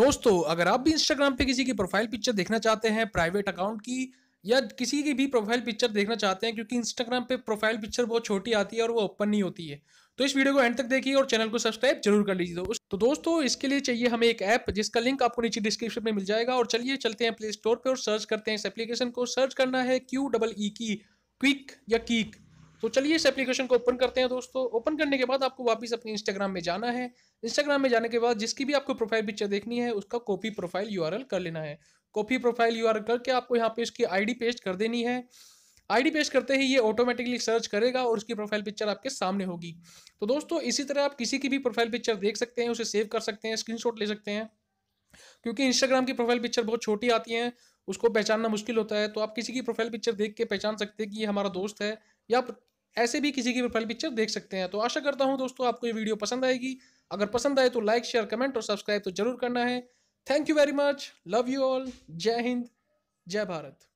दोस्तों, अगर आप भी इंस्टाग्राम पे किसी की प्रोफ़ाइल पिक्चर देखना चाहते हैं प्राइवेट अकाउंट की, या किसी की भी प्रोफ़ाइल पिक्चर देखना चाहते हैं, क्योंकि इंस्टाग्राम पे प्रोफ़ाइल पिक्चर बहुत छोटी आती है और वो ओपन नहीं होती है। तो इस वीडियो को एंड तक देखिए और चैनल को सब्सक्राइब ज़रूर कर लीजिए दोस्तों। तो दोस्तों, इसके लिए चाहिए हमें एक ऐप जिसका लिंक आपको नीचे डिस्क्रिप्शन में मिल जाएगा। और चलिए चलते हैं प्ले स्टोर पर और सर्च करते हैं इस एप्लीकेशन को। सर्च करना है क्यू डबल ई की क्विक या कीक तो चलिए इस एप्लीकेशन को ओपन करते हैं दोस्तों। ओपन करने के बाद आपको वापस अपने इंस्टाग्राम में जाना है। इंस्टाग्राम में जाने के बाद जिसकी भी आपको प्रोफ़ाइल पिक्चर देखनी है, उसका कॉपी प्रोफ़ाइल यूआरएल कर लेना है। कॉपी प्रोफ़ाइल यूआरएल करके आपको यहाँ पे उसकी आईडी पेस्ट कर देनी है। आईडी पेस्ट करते ही ये ऑटोमेटिकली सर्च करेगा और उसकी प्रोफ़ाइल पिक्चर आपके सामने होगी। तो दोस्तों, इसी तरह आप किसी की भी प्रोफ़ाइल पिक्चर देख सकते हैं, उसे सेव कर सकते हैं स्क्रीनशॉट ले सकते हैं। क्योंकि इंस्टाग्राम की प्रोफ़ाइल पिक्चर बहुत छोटी आती हैं, उसको पहचानना मुश्किल होता है। तो आप किसी की प्रोफ़ाइल पिक्चर देख के पहचान सकते हैं कि ये हमारा दोस्त है, या ऐसे भी किसी की प्रोफ़ाइल पिक्चर देख सकते हैं। तो आशा करता हूँ दोस्तों आपको ये वीडियो पसंद आएगी। अगर पसंद आए तो लाइक शेयर कमेंट और सब्सक्राइब तो ज़रूर करना है। Thank you very much love you all जय हिंद जय भारत